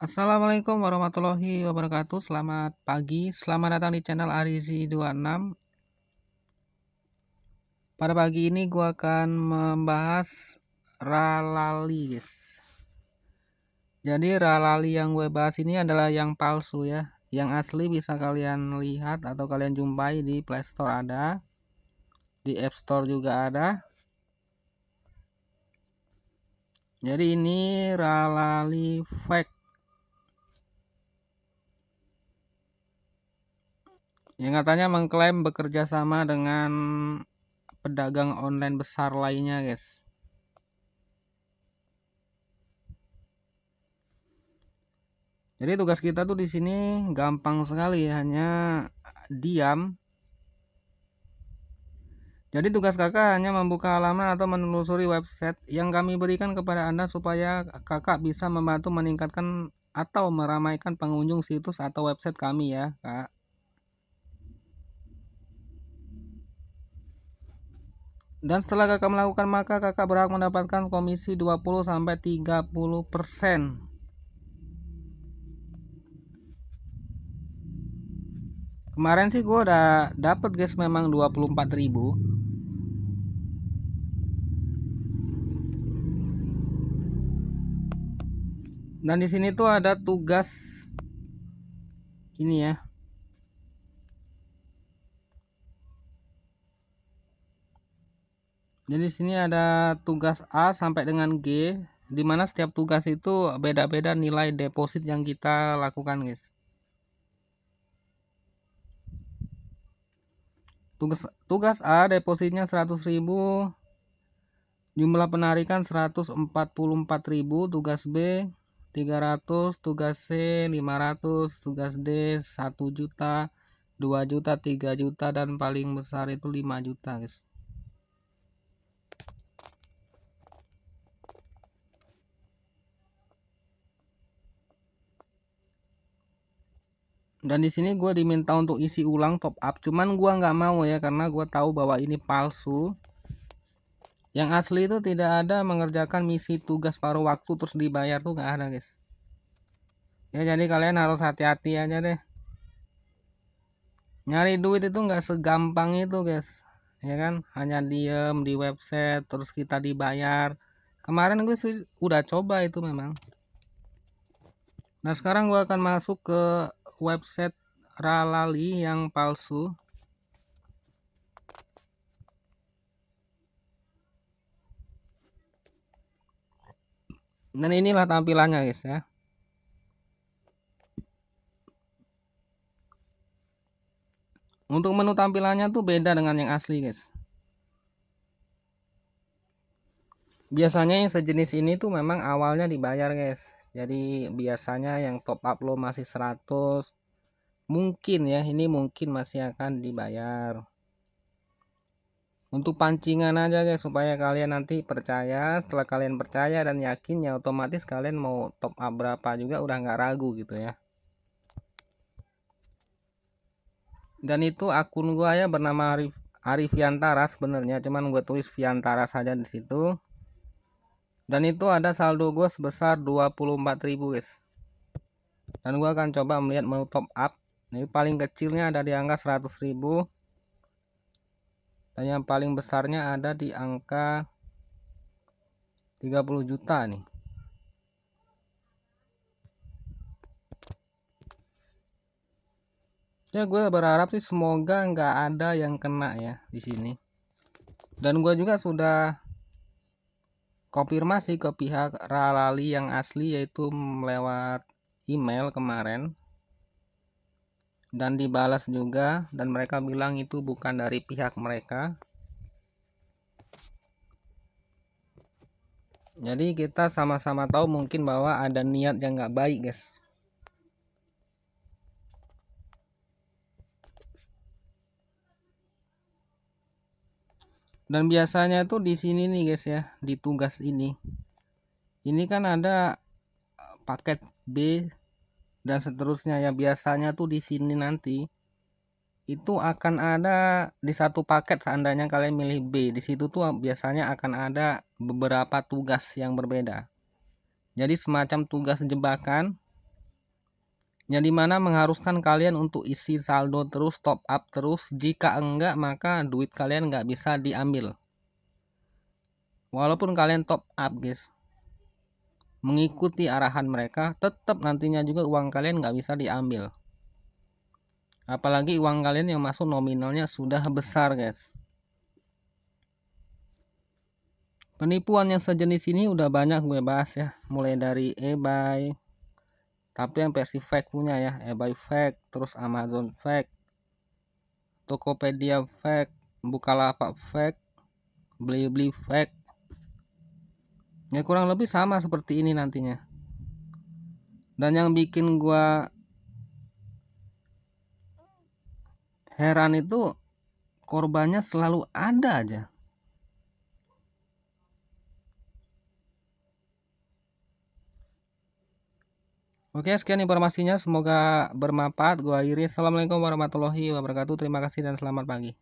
Assalamualaikum warahmatullahi wabarakatuh. Selamat pagi. Selamat datang di channel Arizi26 Pada pagi ini gua akan membahas Ralali guys. Jadi Ralali yang gue bahas ini adalah yang palsu ya. Yang asli bisa kalian lihat atau kalian jumpai di Playstore ada. Di App Store juga ada. Jadi ini Ralali fake yang katanya mengklaim bekerja sama dengan pedagang online besar lainnya guys. Jadi tugas kita tuh di sini gampang sekali ya hanya diam. Jadi tugas kakak hanya membuka halaman atau menelusuri website yang kami berikan kepada anda supaya kakak bisa membantu meningkatkan atau meramaikan pengunjung situs atau website kami ya kak Dan setelah kakak melakukan maka kakak berhak mendapatkan komisi 20 sampai 30%. Kemarin sih gue udah dapet guys memang 24.000. Dan di sini tuh ada tugas ini ya Jadi sini ada tugas A sampai dengan G di mana setiap tugas itu beda-beda nilai deposit yang kita lakukan, guys. Tugas tugas A depositnya 100.000 jumlah penarikan 144.000 tugas B 300 tugas C 500 tugas D 1 juta 2 juta 3 juta dan paling besar itu 5 juta guys dan di sini gue diminta untuk isi ulang top up. Cuman gue nggak mau ya karena gue tahu bahwa ini palsu. Yang asli itu tidak ada mengerjakan misi tugas paruh waktu terus dibayar tuh nggak ada guys. Ya jadi kalian harus hati-hati aja deh. Nyari duit itu nggak segampang itu guys. Ya kan? Hanya diem di website terus kita dibayar. Kemarin gue sih udah coba itu memang. Nah sekarang gue akan masuk ke website Ralali yang palsu. Dan inilah tampilannya guys ya. Untuk menu tampilannya tuh beda dengan yang asli guys biasanya yang sejenis ini tuh memang awalnya dibayar guys. Jadi biasanya yang top up lo masih 100 mungkin ya ini mungkin masih akan dibayar. Untuk pancingan aja guys supaya kalian nanti percaya. Setelah kalian percaya dan yakin ya otomatis kalian mau top up berapa juga udah nggak ragu gitu ya. Dan itu akun gua ya bernama Arif Arif Yantara sebenarnya. Cuman gue tulis Viantara saja di situ dan itu ada saldo gue sebesar 24.000 guys. Dan gue akan coba melihat menu top up. Ini paling kecilnya ada di angka 100.000 dan yang paling besarnya ada di angka 30 juta nih. Ya gue berharap sih semoga nggak ada yang kena ya di sini. Dan gue juga sudah konfirmasi ke pihak Ralali yang asli yaitu lewat email kemarin. Dan dibalas juga dan mereka bilang itu bukan dari pihak mereka. Jadi kita sama-sama tahu mungkin bahwa ada niat yang nggak baik guys dan biasanya tuh di sini nih guys ya di tugas ini. Ini kan ada eh, paket B dan seterusnya ya. Biasanya tuh di sini nanti itu akan ada di satu paket seandainya kalian milih B. Di situ tuh biasanya akan ada beberapa tugas yang berbeda. Jadi semacam tugas jebakan yang di mana mengharuskan kalian untuk isi saldo terus top up terus jika enggak maka duit kalian nggak bisa diambil. Walaupun kalian top up guys. Mengikuti arahan mereka tetap nantinya juga uang kalian nggak bisa diambil. Apalagi uang kalian yang masuk nominalnya sudah besar guys. Penipuan yang sejenis ini udah banyak gue bahas ya. Mulai dari eBay tapi yang versi fake punya ya eBay fake terus Amazon fake Tokopedia fake Bukalapak fake beli-beli fake. Ya kurang lebih sama seperti ini nantinya. Dan yang bikin gua heran itu korbannya selalu ada aja Oke, sekian informasinya. Semoga bermanfaat. Gua akhiri. Assalamualaikum warahmatullahi wabarakatuh. Terima kasih dan selamat pagi.